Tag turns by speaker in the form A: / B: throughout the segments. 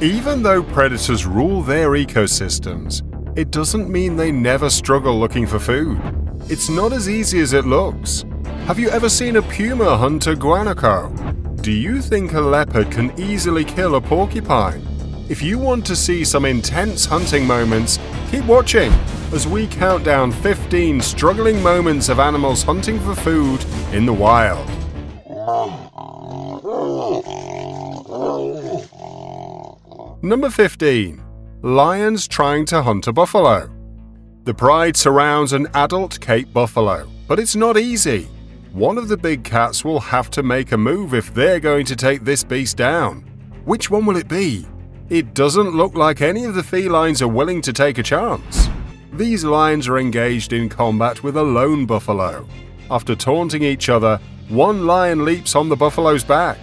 A: Even though predators rule their ecosystems, it doesn't mean they never struggle looking for food. It's not as easy as it looks. Have you ever seen a puma hunt a guanaco? Do you think a leopard can easily kill a porcupine? If you want to see some intense hunting moments, keep watching as we count down 15 struggling moments of animals hunting for food in the wild. Number 15. Lions trying to hunt a buffalo. The pride surrounds an adult Cape buffalo, but it's not easy. One of the big cats will have to make a move if they're going to take this beast down. Which one will it be? It doesn't look like any of the felines are willing to take a chance. These lions are engaged in combat with a lone buffalo. After taunting each other, one lion leaps on the buffalo's back.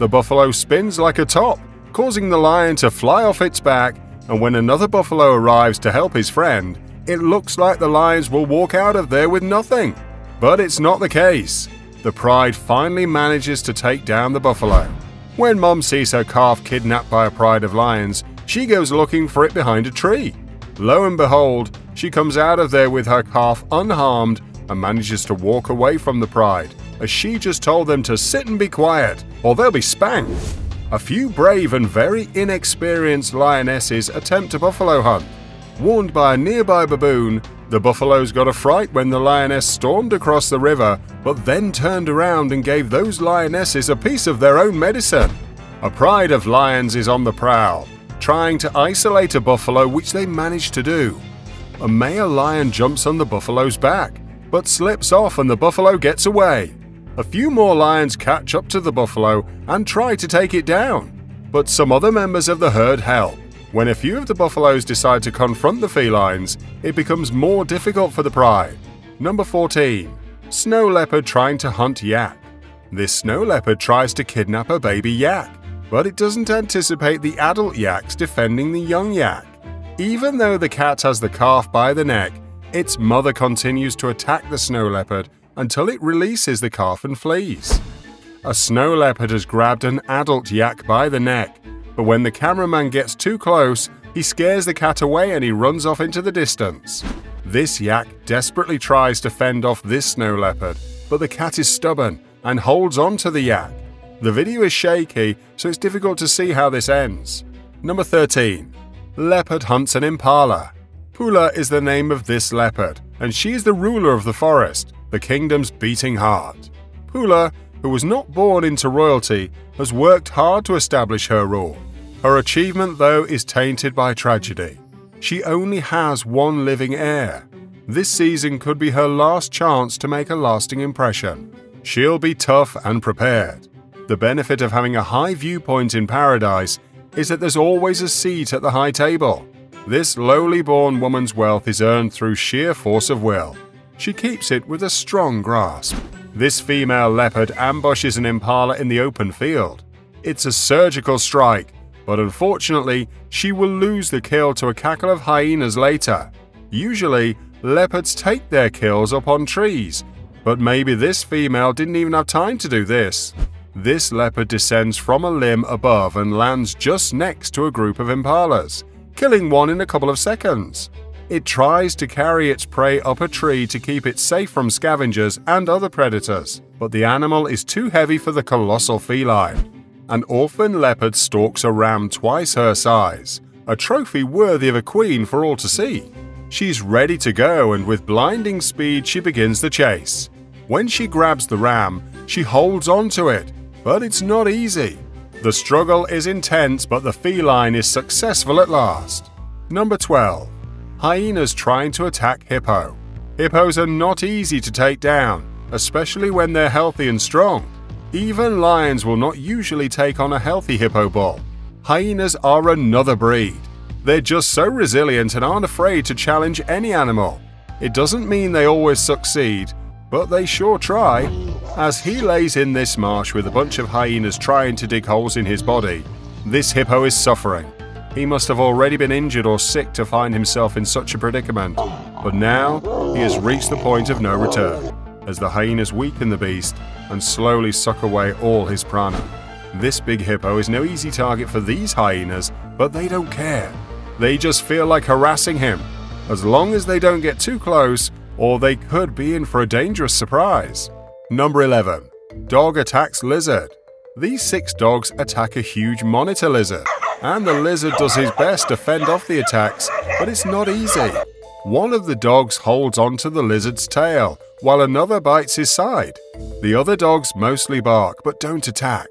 A: The buffalo spins like a top, causing the lion to fly off its back, and when another buffalo arrives to help his friend, it looks like the lions will walk out of there with nothing. But it's not the case. The pride finally manages to take down the buffalo. When Mom sees her calf kidnapped by a pride of lions, she goes looking for it behind a tree. Lo and behold, she comes out of there with her calf unharmed and manages to walk away from the pride, as she just told them to sit and be quiet, or they'll be spanked. A few brave and very inexperienced lionesses attempt a buffalo hunt. Warned by a nearby baboon, the buffaloes got a fright when the lioness stormed across the river, but then turned around and gave those lionesses a piece of their own medicine. A pride of lions is on the prowl, trying to isolate a buffalo, which they manage to do. A male lion jumps on the buffalo's back, but slips off and the buffalo gets away. A few more lions catch up to the buffalo and try to take it down, but some other members of the herd help. When a few of the buffaloes decide to confront the felines, it becomes more difficult for the pride. Number 14. Snow leopard trying to hunt yak. This snow leopard tries to kidnap a baby yak, but it doesn't anticipate the adult yaks defending the young yak. Even though the cat has the calf by the neck, its mother continues to attack the snow leopard until it releases the calf and flees. A snow leopard has grabbed an adult yak by the neck, but when the cameraman gets too close, he scares the cat away and he runs off into the distance. This yak desperately tries to fend off this snow leopard, but the cat is stubborn and holds on to the yak. The video is shaky, so it's difficult to see how this ends. Number 13. Leopard hunts an impala. Pula is the name of this leopard, and she is the ruler of the forest the kingdom's beating heart. Pula, who was not born into royalty, has worked hard to establish her rule. Her achievement, though, is tainted by tragedy. She only has one living heir. This season could be her last chance to make a lasting impression. She'll be tough and prepared. The benefit of having a high viewpoint in paradise is that there's always a seat at the high table. This lowly born woman's wealth is earned through sheer force of will. She keeps it with a strong grasp. This female leopard ambushes an impala in the open field. It's a surgical strike, but unfortunately, she will lose the kill to a cackle of hyenas later. Usually, leopards take their kills up on trees, but maybe this female didn't even have time to do this. This leopard descends from a limb above and lands just next to a group of impalas, killing one in a couple of seconds. It tries to carry its prey up a tree to keep it safe from scavengers and other predators, but the animal is too heavy for the colossal feline. An orphan leopard stalks a ram twice her size, a trophy worthy of a queen for all to see. She's ready to go, and with blinding speed, she begins the chase. When she grabs the ram, she holds on to it, but it's not easy. The struggle is intense, but the feline is successful at last. Number 12 hyenas trying to attack hippo. Hippos are not easy to take down, especially when they're healthy and strong. Even lions will not usually take on a healthy hippo bull. Hyenas are another breed. They're just so resilient and aren't afraid to challenge any animal. It doesn't mean they always succeed, but they sure try. As he lays in this marsh with a bunch of hyenas trying to dig holes in his body, this hippo is suffering. He must have already been injured or sick to find himself in such a predicament, but now he has reached the point of no return, as the hyenas weaken the beast and slowly suck away all his prana. This big hippo is no easy target for these hyenas, but they don't care. They just feel like harassing him, as long as they don't get too close, or they could be in for a dangerous surprise. Number 11. Dog attacks lizard. These six dogs attack a huge monitor lizard, and the lizard does his best to fend off the attacks, but it's not easy. One of the dogs holds onto the lizard's tail, while another bites his side. The other dogs mostly bark but don't attack.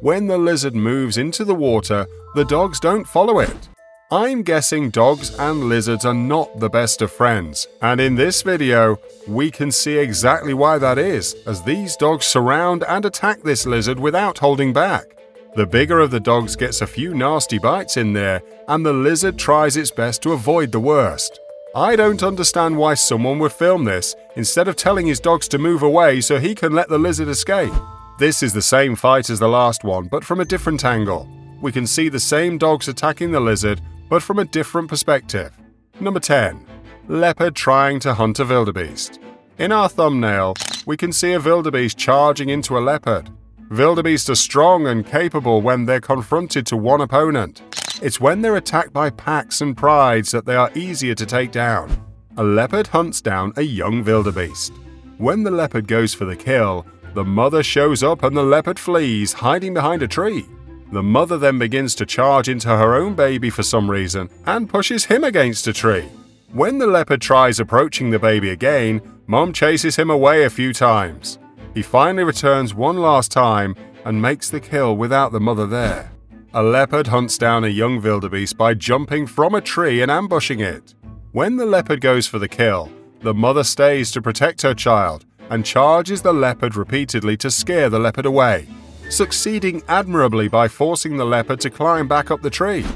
A: When the lizard moves into the water, the dogs don't follow it. I'm guessing dogs and lizards are not the best of friends, and in this video, we can see exactly why that is, as these dogs surround and attack this lizard without holding back. The bigger of the dogs gets a few nasty bites in there, and the lizard tries its best to avoid the worst. I don't understand why someone would film this instead of telling his dogs to move away so he can let the lizard escape. This is the same fight as the last one, but from a different angle. We can see the same dogs attacking the lizard, but from a different perspective. Number 10. Leopard trying to hunt a wildebeest. In our thumbnail, we can see a wildebeest charging into a leopard. Wildebeest are strong and capable when they're confronted to one opponent. It's when they're attacked by packs and prides that they are easier to take down. A leopard hunts down a young wildebeest. When the leopard goes for the kill, the mother shows up and the leopard flees, hiding behind a tree. The mother then begins to charge into her own baby for some reason and pushes him against a tree. When the leopard tries approaching the baby again, mom chases him away a few times. He finally returns one last time and makes the kill without the mother there. A leopard hunts down a young wildebeest by jumping from a tree and ambushing it. When the leopard goes for the kill, the mother stays to protect her child and charges the leopard repeatedly to scare the leopard away, succeeding admirably by forcing the leopard to climb back up the tree.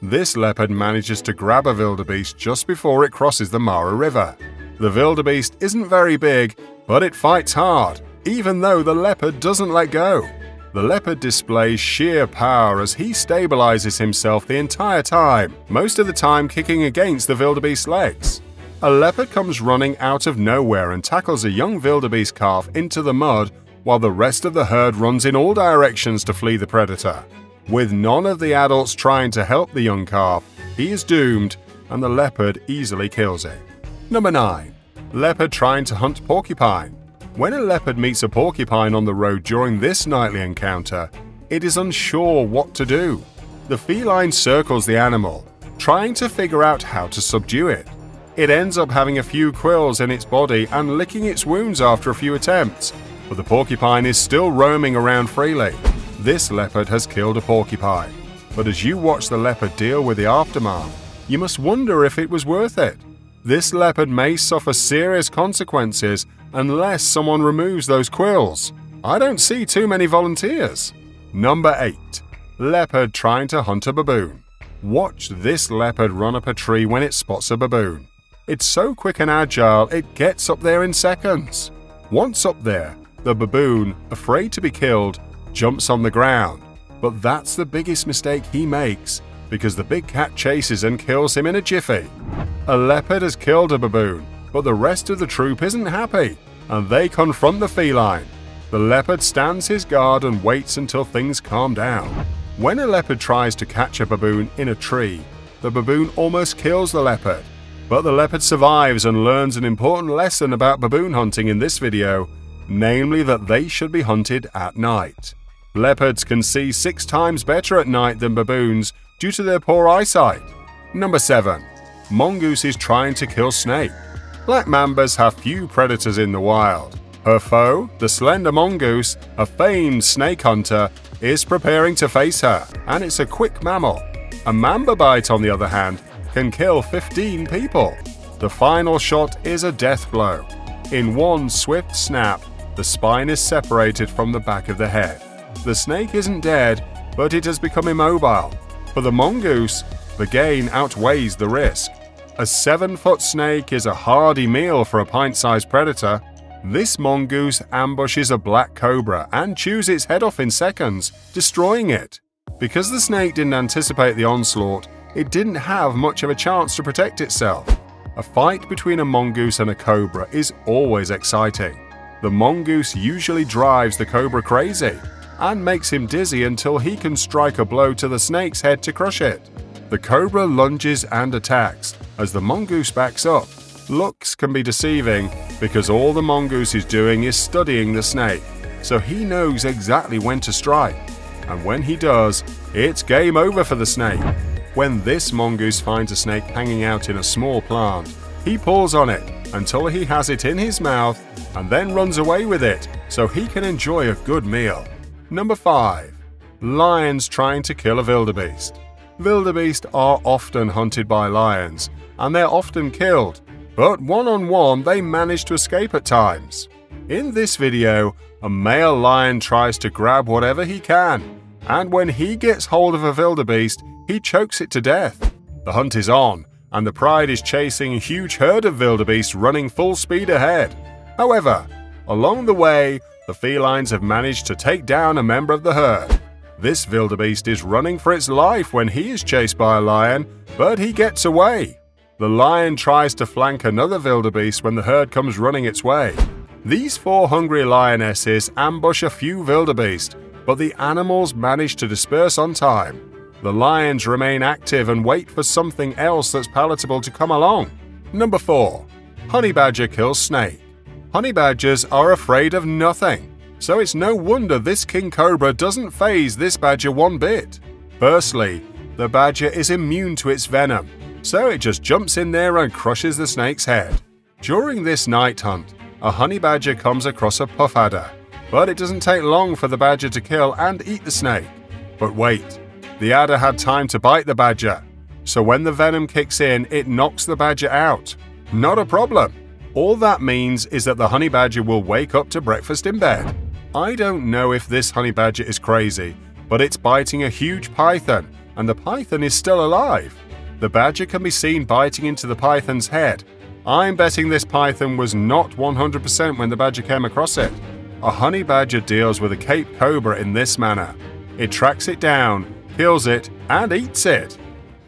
A: This leopard manages to grab a wildebeest just before it crosses the Mara River. The wildebeest isn't very big, but it fights hard, even though the leopard doesn't let go. The leopard displays sheer power as he stabilizes himself the entire time, most of the time kicking against the wildebeest's legs. A leopard comes running out of nowhere and tackles a young wildebeest calf into the mud while the rest of the herd runs in all directions to flee the predator. With none of the adults trying to help the young calf, he is doomed and the leopard easily kills it. Number 9. Leopard trying to hunt porcupine. When a leopard meets a porcupine on the road during this nightly encounter, it is unsure what to do. The feline circles the animal, trying to figure out how to subdue it. It ends up having a few quills in its body and licking its wounds after a few attempts, but the porcupine is still roaming around freely. This leopard has killed a porcupine, but as you watch the leopard deal with the aftermath, you must wonder if it was worth it. This leopard may suffer serious consequences unless someone removes those quills. I don't see too many volunteers. Number 8. Leopard trying to hunt a baboon. Watch this leopard run up a tree when it spots a baboon. It's so quick and agile, it gets up there in seconds. Once up there, the baboon, afraid to be killed, jumps on the ground. But that's the biggest mistake he makes, because the big cat chases and kills him in a jiffy. A leopard has killed a baboon, but the rest of the troop isn't happy, and they confront the feline. The leopard stands his guard and waits until things calm down. When a leopard tries to catch a baboon in a tree, the baboon almost kills the leopard, but the leopard survives and learns an important lesson about baboon hunting in this video, namely that they should be hunted at night. Leopards can see six times better at night than baboons due to their poor eyesight. Number 7. Mongoose is trying to kill snake. Black mambas have few predators in the wild. Her foe, the slender mongoose, a famed snake hunter, is preparing to face her, and it's a quick mammal. A mamba bite, on the other hand, can kill 15 people. The final shot is a death blow. In one swift snap, the spine is separated from the back of the head. The snake isn't dead, but it has become immobile. For the mongoose, the gain outweighs the risk. A 7 foot snake is a hardy meal for a pint sized predator. This mongoose ambushes a black cobra and chews its head off in seconds, destroying it. Because the snake didn't anticipate the onslaught, it didn't have much of a chance to protect itself. A fight between a mongoose and a cobra is always exciting. The mongoose usually drives the cobra crazy, and makes him dizzy until he can strike a blow to the snake's head to crush it. The cobra lunges and attacks as the mongoose backs up. Looks can be deceiving because all the mongoose is doing is studying the snake, so he knows exactly when to strike. And when he does, it's game over for the snake. When this mongoose finds a snake hanging out in a small plant, he pulls on it until he has it in his mouth and then runs away with it so he can enjoy a good meal. Number 5. Lions trying to kill a wildebeest. Wildebeest are often hunted by lions and they're often killed, but one on one they manage to escape at times. In this video, a male lion tries to grab whatever he can, and when he gets hold of a wildebeest, he chokes it to death. The hunt is on, and the pride is chasing a huge herd of wildebeest running full speed ahead. However, along the way, the felines have managed to take down a member of the herd. This wildebeest is running for its life when he is chased by a lion, but he gets away. The lion tries to flank another wildebeest when the herd comes running its way. These four hungry lionesses ambush a few wildebeest, but the animals manage to disperse on time. The lions remain active and wait for something else that's palatable to come along. Number 4. Honey badger kills snake. Honey badgers are afraid of nothing, so it's no wonder this king cobra doesn't faze this badger one bit. Firstly, the badger is immune to its venom, so it just jumps in there and crushes the snake's head. During this night hunt, a honey badger comes across a puff adder, but it doesn't take long for the badger to kill and eat the snake. But wait, the adder had time to bite the badger, so when the venom kicks in, it knocks the badger out. Not a problem. All that means is that the honey badger will wake up to breakfast in bed. I don't know if this honey badger is crazy, but it's biting a huge python, and the python is still alive. The badger can be seen biting into the python's head. I'm betting this python was not 100% when the badger came across it. A honey badger deals with a Cape cobra in this manner. It tracks it down, kills it, and eats it.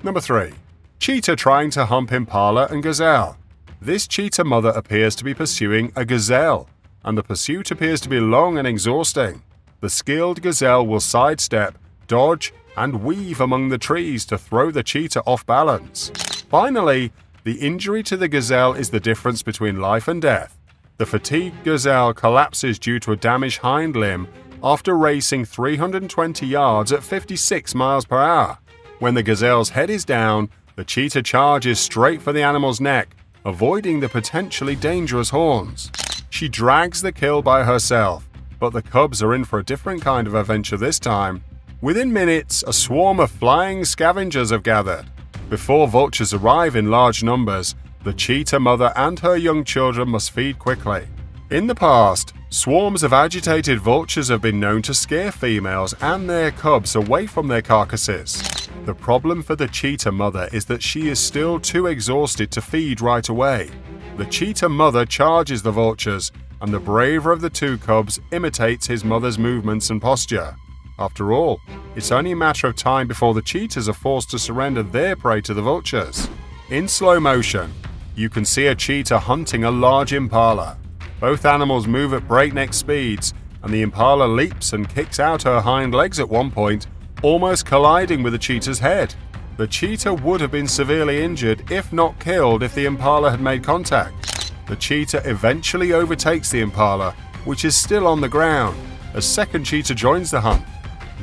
A: Number 3. Cheetah trying to hump impala and gazelle. This cheetah mother appears to be pursuing a gazelle, and the pursuit appears to be long and exhausting. The skilled gazelle will sidestep, dodge, and weave among the trees to throw the cheetah off balance. Finally, the injury to the gazelle is the difference between life and death. The fatigued gazelle collapses due to a damaged hind limb after racing 320 yards at 56 miles per hour. When the gazelle's head is down, the cheetah charges straight for the animal's neck, avoiding the potentially dangerous horns. She drags the kill by herself, but the cubs are in for a different kind of adventure this time. Within minutes, a swarm of flying scavengers have gathered. Before vultures arrive in large numbers, the cheetah mother and her young children must feed quickly. In the past, swarms of agitated vultures have been known to scare females and their cubs away from their carcasses. The problem for the cheetah mother is that she is still too exhausted to feed right away. The cheetah mother charges the vultures, and the braver of the two cubs imitates his mother's movements and posture. After all, it's only a matter of time before the cheetahs are forced to surrender their prey to the vultures. In slow motion, you can see a cheetah hunting a large impala. Both animals move at breakneck speeds, and the impala leaps and kicks out her hind legs at one point, almost colliding with the cheetah's head. The cheetah would have been severely injured, if not killed, if the impala had made contact. The cheetah eventually overtakes the impala, which is still on the ground. A second cheetah joins the hunt.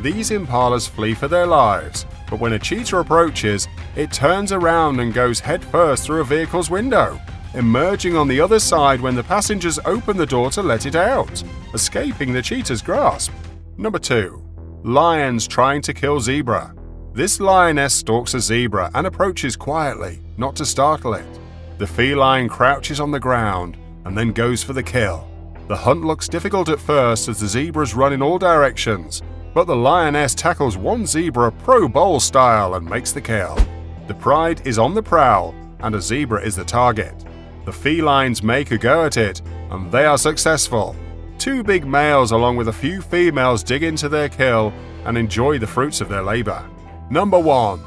A: These impalas flee for their lives, but when a cheetah approaches, it turns around and goes headfirst through a vehicle's window emerging on the other side when the passengers open the door to let it out, escaping the cheetah's grasp. Number 2. Lions trying to kill zebra. This lioness stalks a zebra and approaches quietly, not to startle it. The feline crouches on the ground and then goes for the kill. The hunt looks difficult at first as the zebras run in all directions, but the lioness tackles one zebra pro bowl style and makes the kill. The pride is on the prowl, and a zebra is the target. The felines make a go at it, and they are successful. Two big males along with a few females dig into their kill and enjoy the fruits of their labor. Number 1.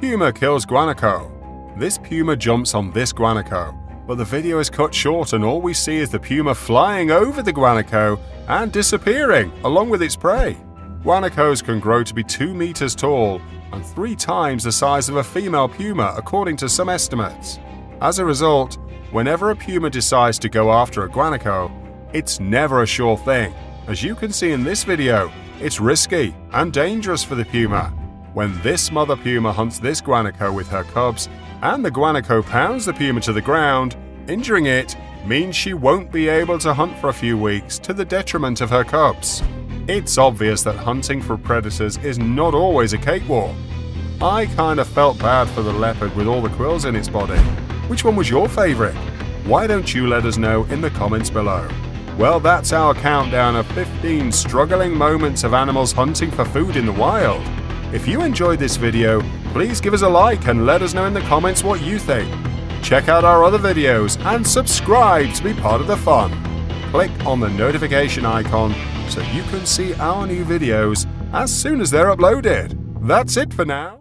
A: Puma kills guanaco. This puma jumps on this guanaco, but the video is cut short and all we see is the puma flying over the guanaco and disappearing along with its prey. Guanacos can grow to be 2 meters tall and 3 times the size of a female puma according to some estimates. As a result, whenever a puma decides to go after a guanaco, it's never a sure thing. As you can see in this video, it's risky and dangerous for the puma. When this mother puma hunts this guanaco with her cubs, and the guanaco pounds the puma to the ground, injuring it means she won't be able to hunt for a few weeks to the detriment of her cubs. It's obvious that hunting for predators is not always a cakewalk. I kinda felt bad for the leopard with all the quills in its body. Which one was your favourite? Why don't you let us know in the comments below? Well, that's our countdown of 15 struggling moments of animals hunting for food in the wild. If you enjoyed this video, please give us a like and let us know in the comments what you think. Check out our other videos and subscribe to be part of the fun. Click on the notification icon so you can see our new videos as soon as they're uploaded. That's it for now.